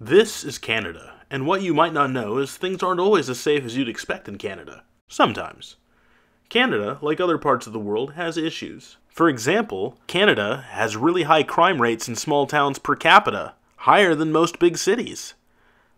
This is Canada, and what you might not know is things aren't always as safe as you'd expect in Canada. Sometimes. Canada, like other parts of the world, has issues. For example, Canada has really high crime rates in small towns per capita, higher than most big cities.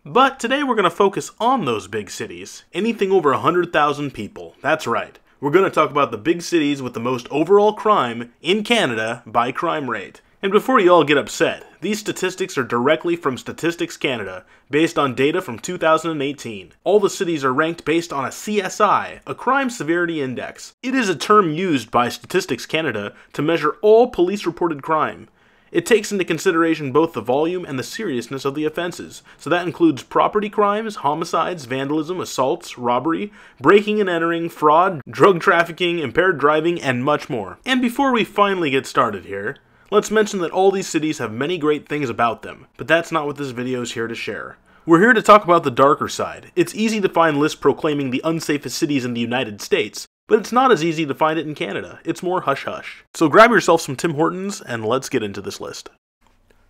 But today we're going to focus on those big cities. Anything over 100,000 people. That's right. We're going to talk about the big cities with the most overall crime in Canada by crime rate. And before you all get upset, these statistics are directly from Statistics Canada, based on data from 2018. All the cities are ranked based on a CSI, a Crime Severity Index. It is a term used by Statistics Canada to measure all police reported crime. It takes into consideration both the volume and the seriousness of the offenses, so that includes property crimes, homicides, vandalism, assaults, robbery, breaking and entering, fraud, drug trafficking, impaired driving, and much more. And before we finally get started here, Let's mention that all these cities have many great things about them, but that's not what this video is here to share. We're here to talk about the darker side. It's easy to find lists proclaiming the unsafest cities in the United States, but it's not as easy to find it in Canada. It's more hush hush. So grab yourself some Tim Hortons and let's get into this list.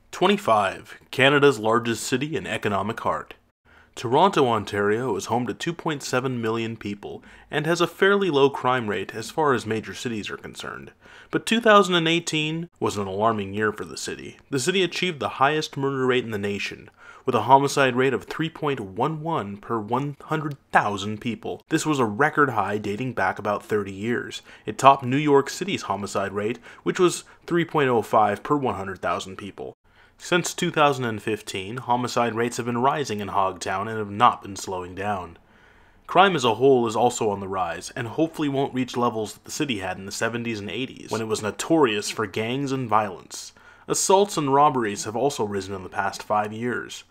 25. Canada's largest city and economic heart. Toronto, Ontario is home to 2.7 million people and has a fairly low crime rate as far as major cities are concerned. But 2018 was an alarming year for the city. The city achieved the highest murder rate in the nation, with a homicide rate of 3.11 per 100,000 people. This was a record high dating back about 30 years. It topped New York City's homicide rate, which was 3.05 per 100,000 people. Since 2015, homicide rates have been rising in Hogtown and have not been slowing down. Crime as a whole is also on the rise, and hopefully won't reach levels that the city had in the 70s and 80s, when it was notorious for gangs and violence. Assaults and robberies have also risen in the past five years.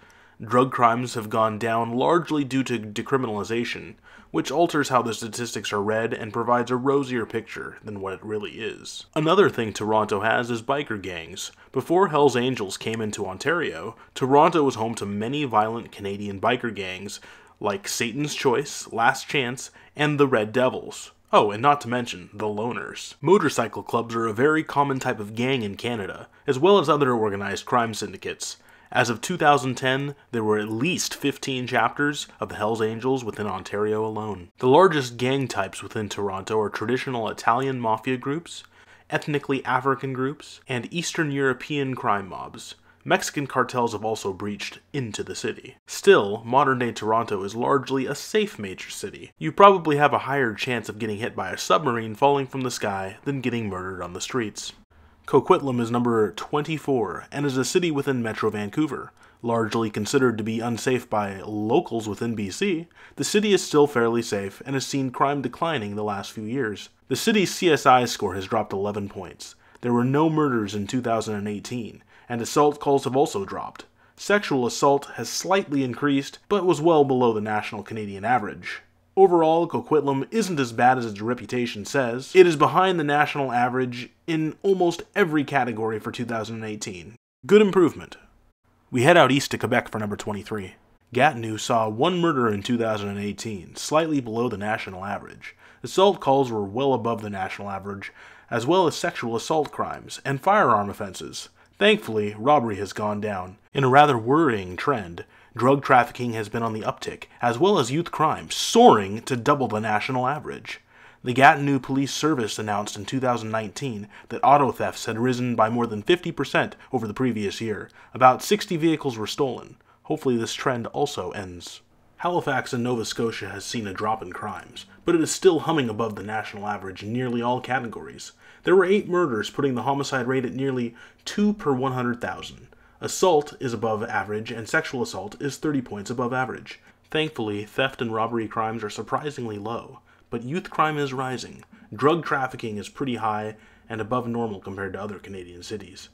Drug crimes have gone down largely due to decriminalization, which alters how the statistics are read and provides a rosier picture than what it really is. Another thing Toronto has is biker gangs. Before Hells Angels came into Ontario, Toronto was home to many violent Canadian biker gangs like Satan's Choice, Last Chance, and the Red Devils. Oh, and not to mention the loners. Motorcycle clubs are a very common type of gang in Canada, as well as other organized crime syndicates. As of 2010, there were at least 15 chapters of the Hells Angels within Ontario alone. The largest gang types within Toronto are traditional Italian mafia groups, ethnically African groups, and Eastern European crime mobs. Mexican cartels have also breached into the city. Still, modern day Toronto is largely a safe major city. You probably have a higher chance of getting hit by a submarine falling from the sky than getting murdered on the streets. Coquitlam is number 24 and is a city within Metro Vancouver. Largely considered to be unsafe by locals within BC, the city is still fairly safe and has seen crime declining the last few years. The city's CSI score has dropped 11 points. There were no murders in 2018, and assault calls have also dropped. Sexual assault has slightly increased, but was well below the national Canadian average. Overall, Coquitlam isn't as bad as its reputation says. It is behind the national average in almost every category for 2018. Good improvement. We head out east to Quebec for number 23. Gatineau saw one murder in 2018, slightly below the national average. Assault calls were well above the national average, as well as sexual assault crimes and firearm offenses. Thankfully, robbery has gone down, in a rather worrying trend, drug trafficking has been on the uptick, as well as youth crime, soaring to double the national average. The Gatineau Police Service announced in 2019 that auto thefts had risen by more than 50% over the previous year. About 60 vehicles were stolen. Hopefully, this trend also ends. Halifax in Nova Scotia has seen a drop in crimes, but it is still humming above the national average in nearly all categories. There were eight murders, putting the homicide rate at nearly 2 per 100,000. Assault is above average, and sexual assault is 30 points above average. Thankfully, theft and robbery crimes are surprisingly low, but youth crime is rising. Drug trafficking is pretty high and above normal compared to other Canadian cities.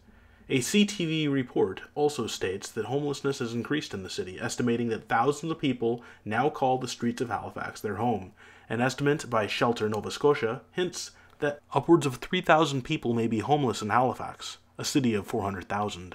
A CTV report also states that homelessness has increased in the city, estimating that thousands of people now call the streets of Halifax their home. An estimate by Shelter Nova Scotia hints that upwards of 3,000 people may be homeless in Halifax, a city of 400,000.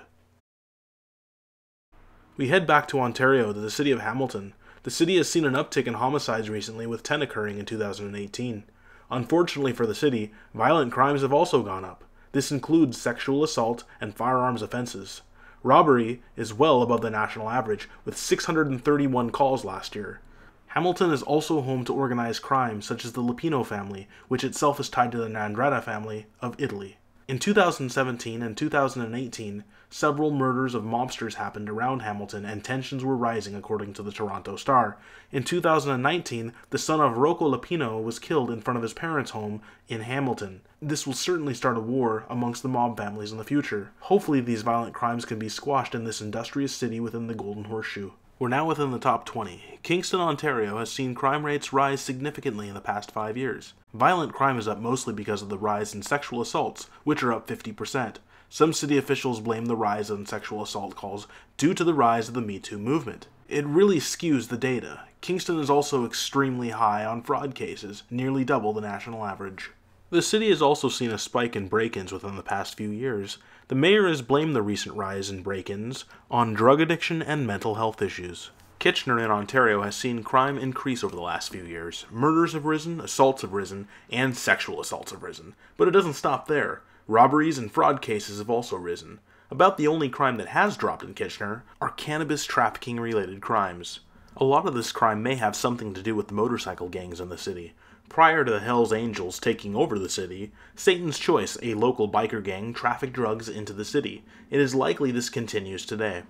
We head back to Ontario to the city of Hamilton. The city has seen an uptick in homicides recently, with 10 occurring in 2018. Unfortunately for the city, violent crimes have also gone up. This includes sexual assault and firearms offenses. Robbery is well above the national average, with 631 calls last year. Hamilton is also home to organized crime such as the Luppino family, which itself is tied to the Ndrangheta family of Italy. In 2017 and 2018, several murders of mobsters happened around Hamilton and tensions were rising according to the Toronto Star. In 2019, the son of Rocco Luppino was killed in front of his parents' home in Hamilton. This will certainly start a war amongst the mob families in the future. Hopefully these violent crimes can be squashed in this industrious city within the Golden Horseshoe. We're now within the top 20. Kingston, Ontario has seen crime rates rise significantly in the past five years. Violent crime is up mostly because of the rise in sexual assaults, which are up 50%. Some city officials blame the rise in sexual assault calls due to the rise of the Me Too movement. It really skews the data. Kingston is also extremely high on fraud cases, nearly double the national average. The city has also seen a spike in break ins within the past few years. The mayor has blamed the recent rise in break ins on drug addiction and mental health issues. Kitchener in Ontario has seen crime increase over the last few years. Murders have risen, assaults have risen, and sexual assaults have risen. But it doesn't stop there. Robberies and fraud cases have also risen. About the only crime that has dropped in Kitchener are cannabis trafficking related crimes. A lot of this crime may have something to do with the motorcycle gangs in the city. Prior to the Hells Angels taking over the city, Satan's Choice, a local biker gang, trafficked drugs into the city. It is likely this continues today.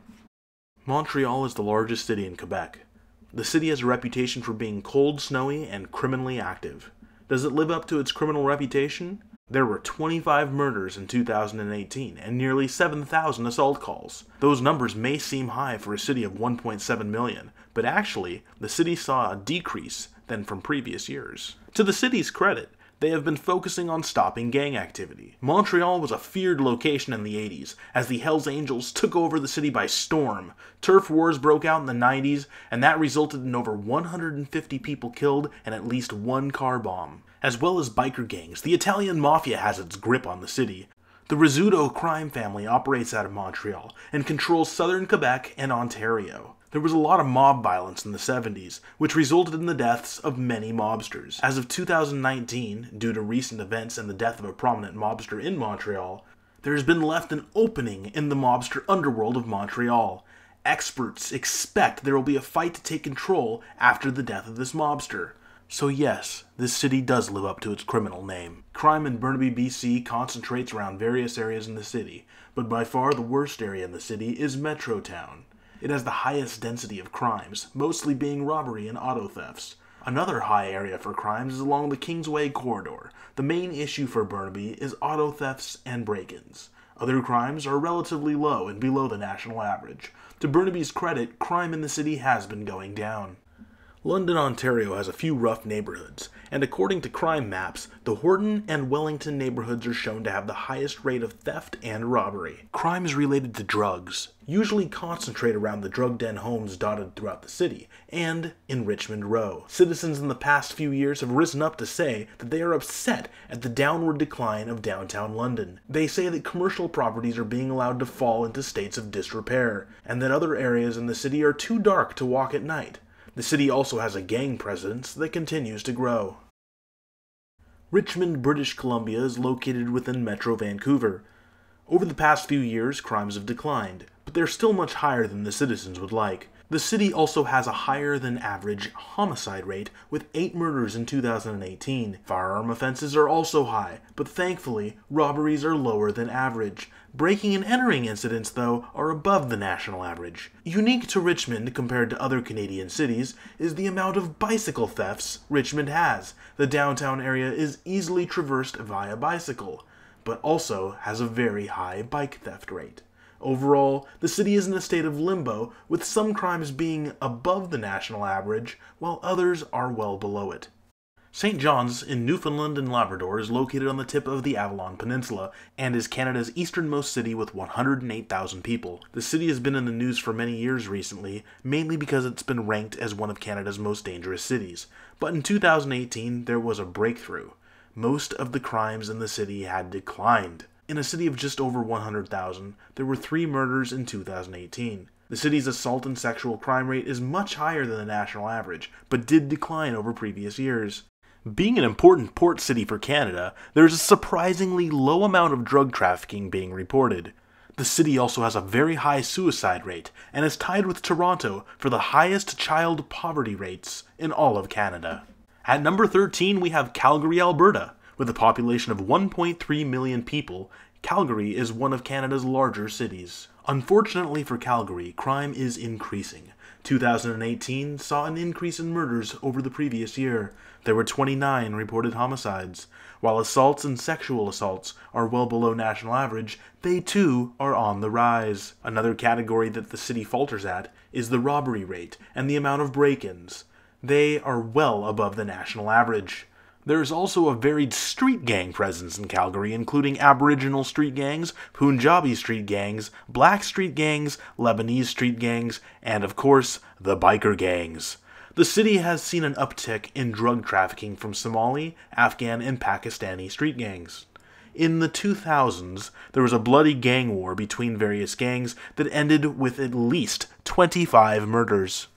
Montreal is the largest city in Quebec. The city has a reputation for being cold, snowy, and criminally active. Does it live up to its criminal reputation? There were 25 murders in 2018 and nearly 7,000 assault calls. Those numbers may seem high for a city of 1.7 million, but actually, the city saw a decrease than from previous years. To the city's credit, they have been focusing on stopping gang activity. Montreal was a feared location in the 80s, as the Hells Angels took over the city by storm. Turf wars broke out in the 90s, and that resulted in over 150 people killed and at least one car bomb. As well as biker gangs, the Italian mafia has its grip on the city. The Rizzuto crime family operates out of Montreal and controls southern Quebec and Ontario. There was a lot of mob violence in the 70s, which resulted in the deaths of many mobsters. As of 2019, due to recent events and the death of a prominent mobster in Montreal, there has been left an opening in the mobster underworld of Montreal. Experts expect there will be a fight to take control after the death of this mobster. So, yes, this city does live up to its criminal name. Crime in Burnaby, BC concentrates around various areas in the city, but by far the worst area in the city is Metrotown. It has the highest density of crimes, mostly being robbery and auto thefts. Another high area for crimes is along the Kingsway corridor. The main issue for Burnaby is auto thefts and break ins. Other crimes are relatively low and below the national average. To Burnaby's credit, crime in the city has been going down. London, Ontario has a few rough neighborhoods, and according to crime maps, the Horton and Wellington neighborhoods are shown to have the highest rate of theft and robbery. Crimes related to drugs usually concentrate around the drug den homes dotted throughout the city, and in Richmond Row. Citizens in the past few years have risen up to say that they are upset at the downward decline of downtown London. They say that commercial properties are being allowed to fall into states of disrepair, and that other areas in the city are too dark to walk at night. The city also has a gang presence that continues to grow. Richmond, British Columbia is located within Metro Vancouver. Over the past few years, crimes have declined, but they're still much higher than the citizens would like. The city also has a higher than average homicide rate, with 8 murders in 2018. Firearm offenses are also high, but thankfully, robberies are lower than average. Breaking and entering incidents, though, are above the national average. Unique to Richmond compared to other Canadian cities is the amount of bicycle thefts Richmond has. The downtown area is easily traversed via bicycle, but also has a very high bike theft rate. Overall, the city is in a state of limbo, with some crimes being above the national average, while others are well below it. St. John's in Newfoundland and Labrador is located on the tip of the Avalon Peninsula and is Canada's easternmost city with 108,000 people. The city has been in the news for many years recently, mainly because it's been ranked as one of Canada's most dangerous cities. But in 2018, there was a breakthrough. Most of the crimes in the city had declined. In a city of just over 100,000, there were three murders in 2018. The city's assault and sexual crime rate is much higher than the national average, but did decline over previous years. Being an important port city for Canada, there is a surprisingly low amount of drug trafficking being reported. The city also has a very high suicide rate and is tied with Toronto for the highest child poverty rates in all of Canada. At number 13, we have Calgary, Alberta. With a population of 1.3 million people, Calgary is one of Canada's larger cities. Unfortunately for Calgary, crime is increasing. 2018 saw an increase in murders over the previous year. There were 29 reported homicides. While assaults and sexual assaults are well below national average, they too are on the rise. Another category that the city falters at is the robbery rate and the amount of break ins. They are well above the national average. There is also a varied street gang presence in Calgary, including Aboriginal street gangs, Punjabi street gangs, black street gangs, Lebanese street gangs, and of course, the biker gangs. The city has seen an uptick in drug trafficking from Somali, Afghan, and Pakistani street gangs. In the 2000s, there was a bloody gang war between various gangs that ended with at least 25 murders.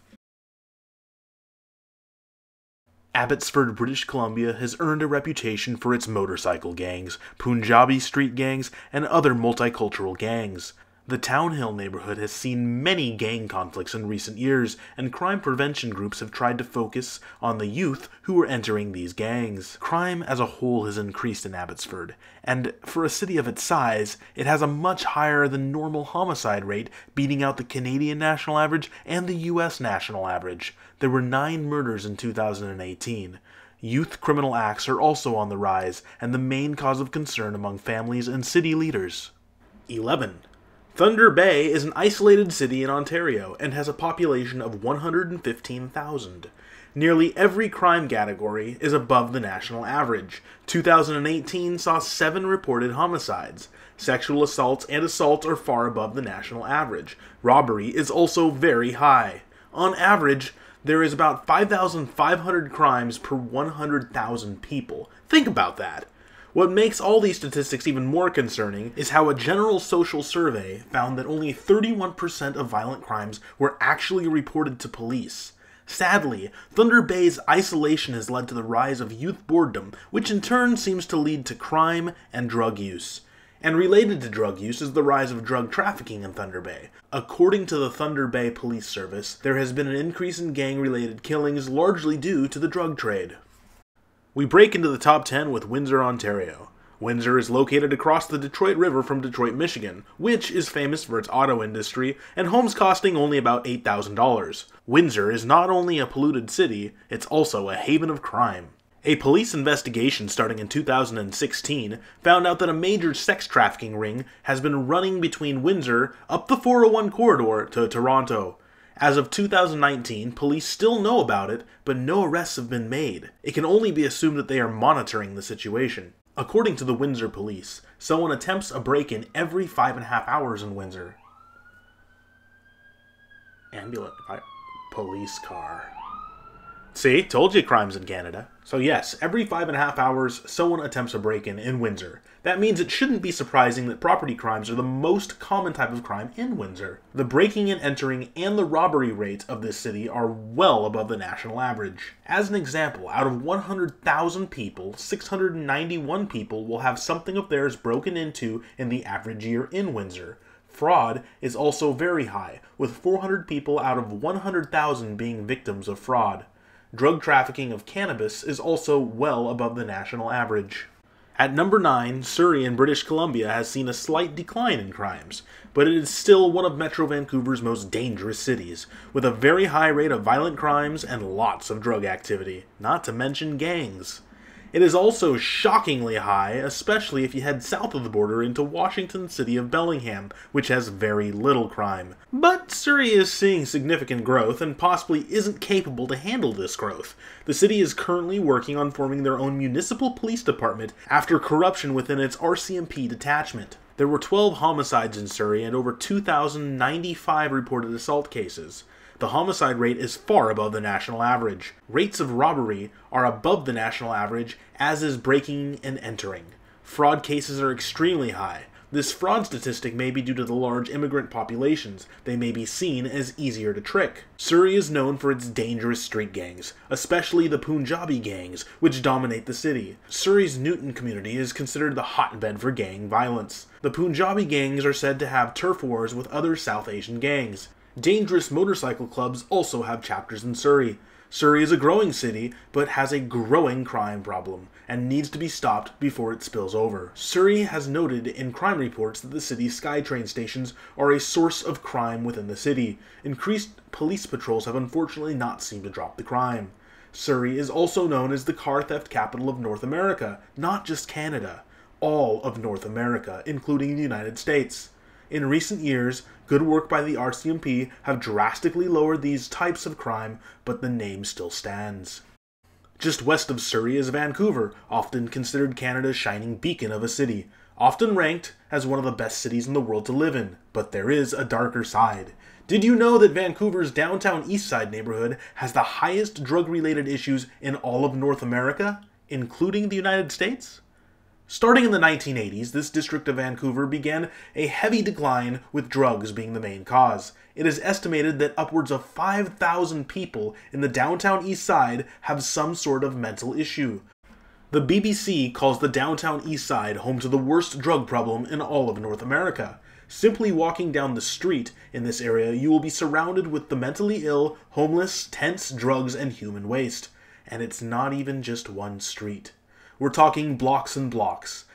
Abbotsford, British Columbia has earned a reputation for its motorcycle gangs, Punjabi street gangs, and other multicultural gangs. The Townhill neighborhood has seen many gang conflicts in recent years, and crime prevention groups have tried to focus on the youth who are entering these gangs. Crime as a whole has increased in Abbotsford, and for a city of its size, it has a much higher than normal homicide rate, beating out the Canadian national average and the US national average. There were nine murders in 2018. Youth criminal acts are also on the rise, and the main cause of concern among families and city leaders. 11. Thunder Bay is an isolated city in Ontario and has a population of 115,000. Nearly every crime category is above the national average. 2018 saw seven reported homicides. Sexual assaults and assaults are far above the national average. Robbery is also very high. On average, there is about 5,500 crimes per 100,000 people. Think about that. What makes all these statistics even more concerning is how a general social survey found that only 31% of violent crimes were actually reported to police. Sadly, Thunder Bay's isolation has led to the rise of youth boredom, which in turn seems to lead to crime and drug use. And related to drug use is the rise of drug trafficking in Thunder Bay. According to the Thunder Bay Police Service, there has been an increase in gang related killings largely due to the drug trade. We break into the top 10 with Windsor, Ontario. Windsor is located across the Detroit River from Detroit, Michigan, which is famous for its auto industry and homes costing only about $8,000. Windsor is not only a polluted city, it's also a haven of crime. A police investigation starting in 2016 found out that a major sex trafficking ring has been running between Windsor up the 401 corridor to Toronto. As of 2019, police still know about it, but no arrests have been made. It can only be assumed that they are monitoring the situation. According to the Windsor police, someone attempts a break in every five and a half hours in Windsor. Ambulance. Police car. See, told you crimes in Canada. So, yes, every five and a half hours, someone attempts a break in in Windsor. That means it shouldn't be surprising that property crimes are the most common type of crime in Windsor. The breaking and entering and the robbery rates of this city are well above the national average. As an example, out of 100,000 people, 691 people will have something of theirs broken into in the average year in Windsor. Fraud is also very high, with 400 people out of 100,000 being victims of fraud. Drug trafficking of cannabis is also well above the national average. At number 9, Surrey in British Columbia has seen a slight decline in crimes, but it is still one of Metro Vancouver's most dangerous cities, with a very high rate of violent crimes and lots of drug activity, not to mention gangs. It is also shockingly high, especially if you head south of the border into Washington city of Bellingham, which has very little crime. But Surrey is seeing significant growth and possibly isn't capable to handle this growth. The city is currently working on forming their own municipal police department after corruption within its RCMP detachment. There were 12 homicides in Surrey and over 2,095 reported assault cases the homicide rate is far above the national average. Rates of robbery are above the national average, as is breaking and entering. Fraud cases are extremely high. This fraud statistic may be due to the large immigrant populations. They may be seen as easier to trick. Surrey is known for its dangerous street gangs, especially the Punjabi gangs, which dominate the city. Surrey's Newton community is considered the hotbed for gang violence. The Punjabi gangs are said to have turf wars with other South Asian gangs. Dangerous motorcycle clubs also have chapters in Surrey. Surrey is a growing city, but has a growing crime problem and needs to be stopped before it spills over. Surrey has noted in crime reports that the city's SkyTrain stations are a source of crime within the city. Increased police patrols have unfortunately not seemed to drop the crime. Surrey is also known as the car theft capital of North America, not just Canada, all of North America, including the United States. In recent years, good work by the RCMP have drastically lowered these types of crime, but the name still stands. Just west of Surrey is Vancouver, often considered Canada's shining beacon of a city, often ranked as one of the best cities in the world to live in, but there is a darker side. Did you know that Vancouver's downtown east side neighborhood has the highest drug related issues in all of North America, including the United States? Starting in the 1980s, this district of Vancouver began a heavy decline with drugs being the main cause. It is estimated that upwards of 5,000 people in the downtown east side have some sort of mental issue. The BBC calls the downtown east side home to the worst drug problem in all of North America. Simply walking down the street in this area, you will be surrounded with the mentally ill, homeless, tents, drugs, and human waste. And it's not even just one street. We're talking blocks and blocks.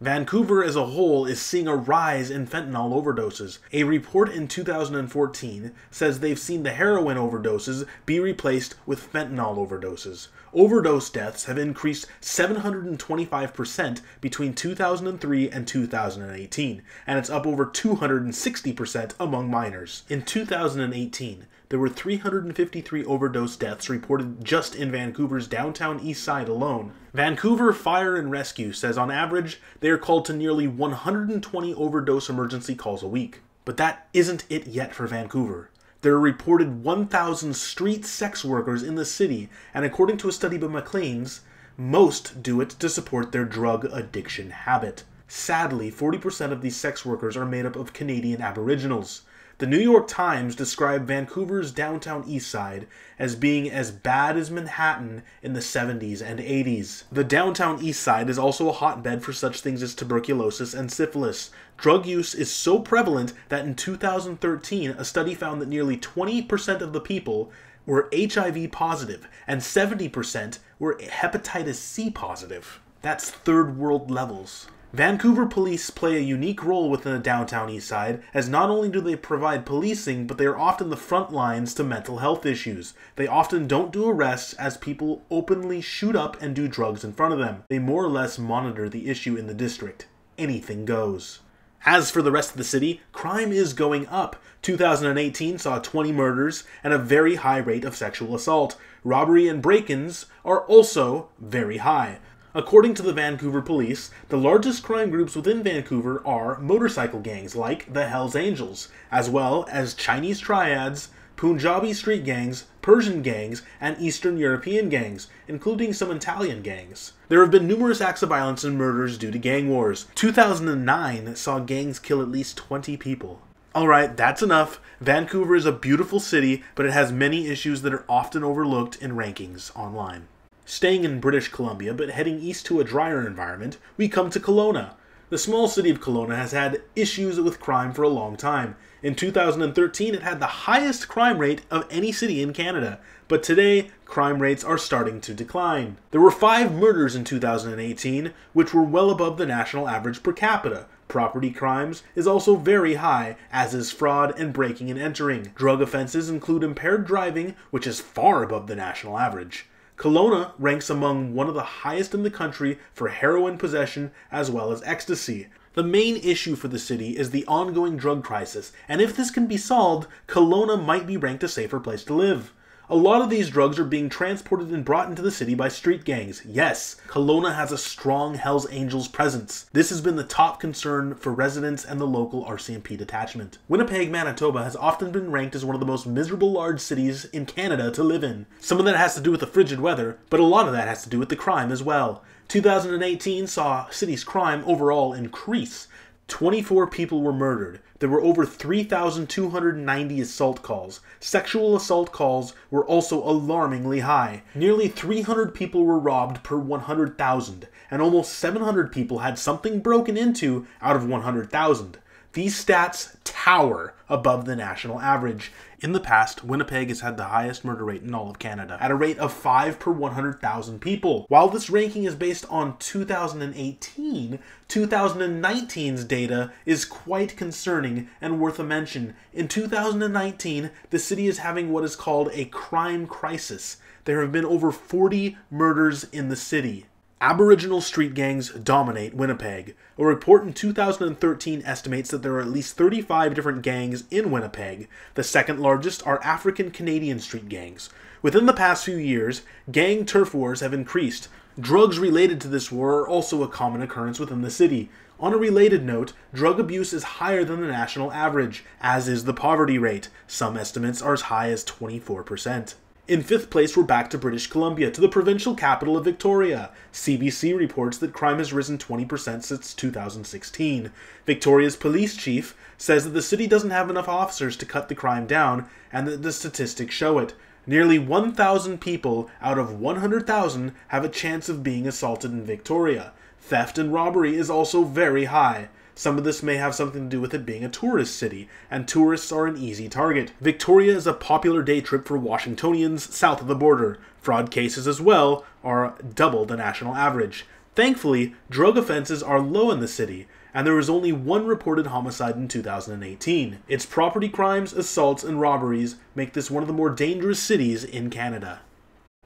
Vancouver as a whole is seeing a rise in fentanyl overdoses. A report in 2014 says they've seen the heroin overdoses be replaced with fentanyl overdoses. Overdose deaths have increased 725% between 2003 and 2018, and it's up over 260% among minors. In 2018, there were 353 overdose deaths reported just in Vancouver's downtown east side alone. Vancouver Fire and Rescue says on average they are called to nearly 120 overdose emergency calls a week. But that isn't it yet for Vancouver. There are reported 1,000 street sex workers in the city, and according to a study by Maclean's, most do it to support their drug addiction habit. Sadly, 40% of these sex workers are made up of Canadian Aboriginals. The New York Times described Vancouver's downtown east side as being as bad as Manhattan in the 70s and 80s. The downtown east side is also a hotbed for such things as tuberculosis and syphilis. Drug use is so prevalent that in 2013, a study found that nearly 20% of the people were HIV positive and 70% were hepatitis C positive. That's third world levels. Vancouver police play a unique role within the downtown east side, as not only do they provide policing, but they are often the front lines to mental health issues. They often don't do arrests as people openly shoot up and do drugs in front of them. They more or less monitor the issue in the district. Anything goes. As for the rest of the city, crime is going up. 2018 saw 20 murders and a very high rate of sexual assault. Robbery and break ins are also very high. According to the Vancouver Police, the largest crime groups within Vancouver are motorcycle gangs like the Hells Angels, as well as Chinese triads, Punjabi street gangs, Persian gangs, and Eastern European gangs, including some Italian gangs. There have been numerous acts of violence and murders due to gang wars. 2009 saw gangs kill at least 20 people. Alright, that's enough. Vancouver is a beautiful city, but it has many issues that are often overlooked in rankings online. Staying in British Columbia, but heading east to a drier environment, we come to Kelowna. The small city of Kelowna has had issues with crime for a long time. In 2013, it had the highest crime rate of any city in Canada, but today, crime rates are starting to decline. There were five murders in 2018, which were well above the national average per capita. Property crimes is also very high, as is fraud and breaking and entering. Drug offenses include impaired driving, which is far above the national average. Kelowna ranks among one of the highest in the country for heroin possession as well as ecstasy. The main issue for the city is the ongoing drug crisis, and if this can be solved, Kelowna might be ranked a safer place to live. A lot of these drugs are being transported and brought into the city by street gangs. Yes, Kelowna has a strong Hells Angels presence. This has been the top concern for residents and the local RCMP detachment. Winnipeg, Manitoba has often been ranked as one of the most miserable large cities in Canada to live in. Some of that has to do with the frigid weather, but a lot of that has to do with the crime as well. 2018 saw city's crime overall increase. 24 people were murdered. There were over 3,290 assault calls. Sexual assault calls were also alarmingly high. Nearly 300 people were robbed per 100,000, and almost 700 people had something broken into out of 100,000. These stats tower above the national average. In the past, Winnipeg has had the highest murder rate in all of Canada, at a rate of 5 per 100,000 people. While this ranking is based on 2018, 2019's data is quite concerning and worth a mention. In 2019, the city is having what is called a crime crisis. There have been over 40 murders in the city. Aboriginal street gangs dominate Winnipeg. A report in 2013 estimates that there are at least 35 different gangs in Winnipeg. The second largest are African Canadian street gangs. Within the past few years, gang turf wars have increased. Drugs related to this war are also a common occurrence within the city. On a related note, drug abuse is higher than the national average, as is the poverty rate. Some estimates are as high as 24%. In fifth place, we're back to British Columbia, to the provincial capital of Victoria. CBC reports that crime has risen 20% since 2016. Victoria's police chief says that the city doesn't have enough officers to cut the crime down, and that the statistics show it. Nearly 1,000 people out of 100,000 have a chance of being assaulted in Victoria. Theft and robbery is also very high. Some of this may have something to do with it being a tourist city, and tourists are an easy target. Victoria is a popular day trip for Washingtonians south of the border. Fraud cases as well are double the national average. Thankfully, drug offenses are low in the city, and there was only one reported homicide in 2018. Its property crimes, assaults, and robberies make this one of the more dangerous cities in Canada.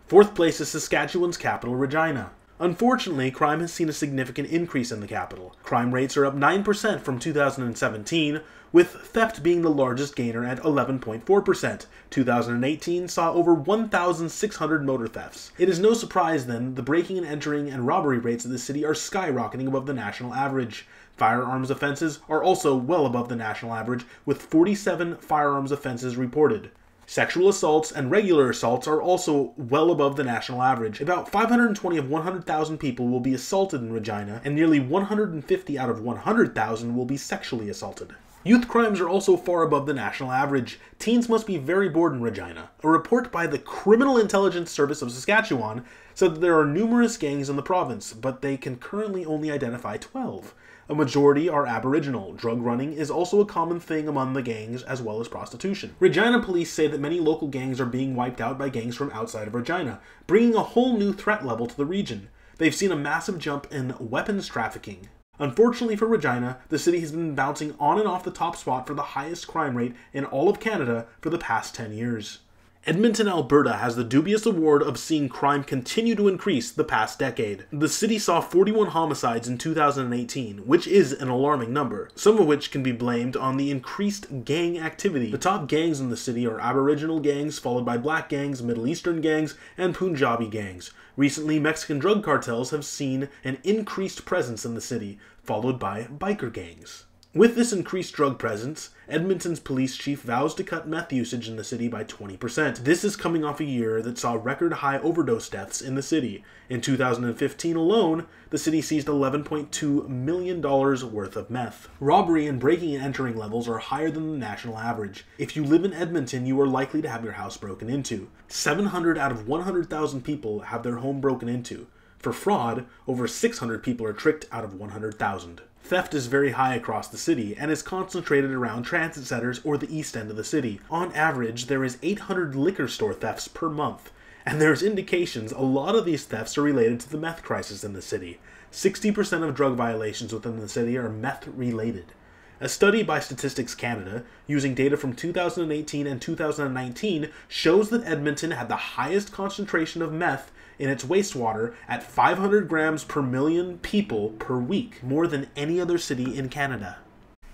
Fourth place is Saskatchewan's capital, Regina. Unfortunately, crime has seen a significant increase in the capital. Crime rates are up 9% from 2017, with theft being the largest gainer at 11.4%. 2018 saw over 1,600 motor thefts. It is no surprise then the breaking and entering and robbery rates of the city are skyrocketing above the national average. Firearms offenses are also well above the national average, with 47 firearms offenses reported. Sexual assaults and regular assaults are also well above the national average. About 520 of 100,000 people will be assaulted in Regina, and nearly 150 out of 100,000 will be sexually assaulted. Youth crimes are also far above the national average. Teens must be very bored in Regina. A report by the Criminal Intelligence Service of Saskatchewan said that there are numerous gangs in the province, but they can currently only identify 12. A majority are Aboriginal. Drug running is also a common thing among the gangs, as well as prostitution. Regina police say that many local gangs are being wiped out by gangs from outside of Regina, bringing a whole new threat level to the region. They've seen a massive jump in weapons trafficking. Unfortunately for Regina, the city has been bouncing on and off the top spot for the highest crime rate in all of Canada for the past 10 years. Edmonton, Alberta has the dubious award of seeing crime continue to increase the past decade. The city saw 41 homicides in 2018, which is an alarming number, some of which can be blamed on the increased gang activity. The top gangs in the city are Aboriginal gangs, followed by black gangs, Middle Eastern gangs, and Punjabi gangs. Recently, Mexican drug cartels have seen an increased presence in the city, followed by biker gangs. With this increased drug presence, Edmonton's police chief vows to cut meth usage in the city by 20%. This is coming off a year that saw record high overdose deaths in the city. In 2015 alone, the city seized $11.2 million worth of meth. Robbery and breaking and entering levels are higher than the national average. If you live in Edmonton, you are likely to have your house broken into. 700 out of 100,000 people have their home broken into. For fraud, over 600 people are tricked out of 100,000. Theft is very high across the city and is concentrated around transit centers or the east end of the city. On average, there is 800 liquor store thefts per month, and there's indications a lot of these thefts are related to the meth crisis in the city. 60% of drug violations within the city are meth related. A study by Statistics Canada, using data from 2018 and 2019, shows that Edmonton had the highest concentration of meth in its wastewater at 500 grams per million people per week, more than any other city in Canada.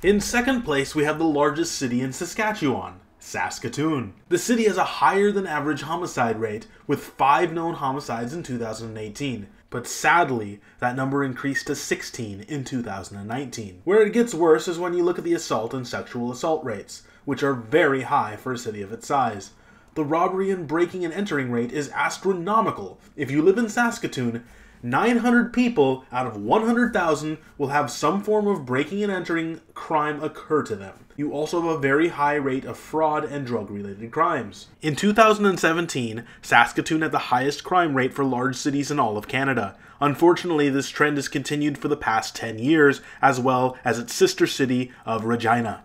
In second place, we have the largest city in Saskatchewan, Saskatoon. The city has a higher than average homicide rate, with five known homicides in 2018. But sadly, that number increased to 16 in 2019. Where it gets worse is when you look at the assault and sexual assault rates, which are very high for a city of its size the robbery and breaking and entering rate is astronomical. If you live in Saskatoon, 900 people out of 100,000 will have some form of breaking and entering crime occur to them. You also have a very high rate of fraud and drug related crimes. In 2017, Saskatoon had the highest crime rate for large cities in all of Canada. Unfortunately, this trend has continued for the past 10 years, as well as its sister city of Regina.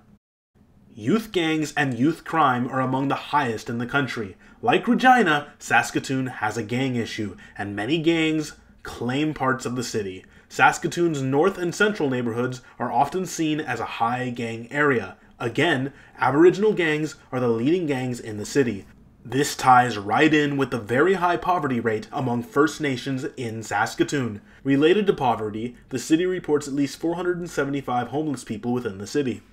Youth gangs and youth crime are among the highest in the country. Like Regina, Saskatoon has a gang issue, and many gangs claim parts of the city. Saskatoon's north and central neighborhoods are often seen as a high gang area. Again, Aboriginal gangs are the leading gangs in the city. This ties right in with the very high poverty rate among First Nations in Saskatoon. Related to poverty, the city reports at least 475 homeless people within the city.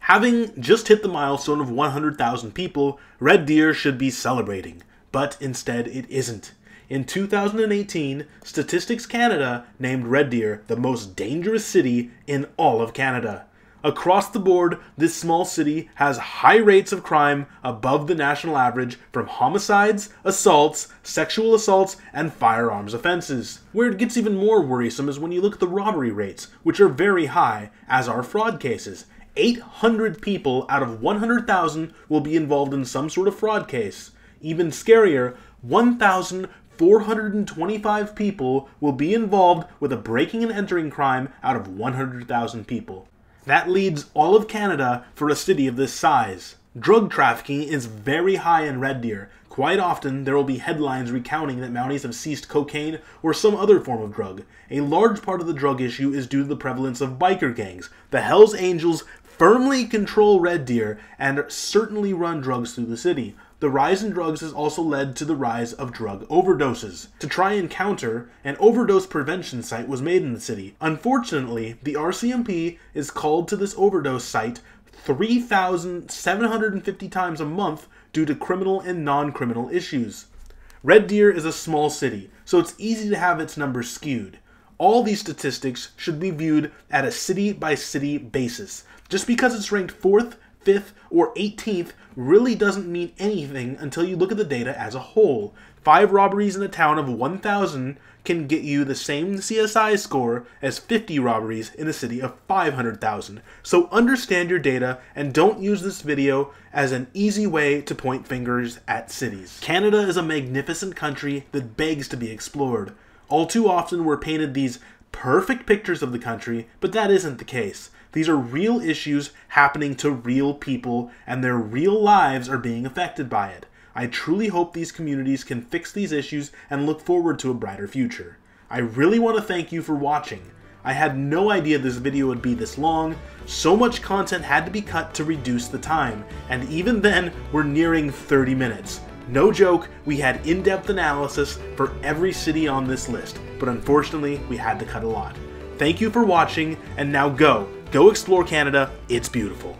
Having just hit the milestone of 100,000 people, Red Deer should be celebrating, but instead it isn't. In 2018, Statistics Canada named Red Deer the most dangerous city in all of Canada. Across the board, this small city has high rates of crime above the national average from homicides, assaults, sexual assaults, and firearms offenses. Where it gets even more worrisome is when you look at the robbery rates, which are very high, as are fraud cases. 800 people out of 100,000 will be involved in some sort of fraud case. Even scarier, 1,425 people will be involved with a breaking and entering crime out of 100,000 people. That leads all of Canada for a city of this size. Drug trafficking is very high in Red Deer. Quite often, there will be headlines recounting that Mounties have seized cocaine or some other form of drug. A large part of the drug issue is due to the prevalence of biker gangs. The Hells Angels firmly control Red Deer and certainly run drugs through the city. The rise in drugs has also led to the rise of drug overdoses. To try and counter, an overdose prevention site was made in the city. Unfortunately, the RCMP is called to this overdose site 3,750 times a month due to criminal and non criminal issues. Red Deer is a small city, so it's easy to have its numbers skewed. All these statistics should be viewed at a city by city basis. Just because it's ranked 4th, 5th, or 18th really doesn't mean anything until you look at the data as a whole. Five robberies in a town of 1,000 can get you the same CSI score as 50 robberies in a city of 500,000. So understand your data and don't use this video as an easy way to point fingers at cities. Canada is a magnificent country that begs to be explored. All too often we're painted these perfect pictures of the country, but that isn't the case. These are real issues happening to real people, and their real lives are being affected by it. I truly hope these communities can fix these issues and look forward to a brighter future. I really want to thank you for watching. I had no idea this video would be this long, so much content had to be cut to reduce the time, and even then, we're nearing 30 minutes. No joke, we had in-depth analysis for every city on this list, but unfortunately, we had to cut a lot. Thank you for watching, and now go, Go explore Canada, it's beautiful.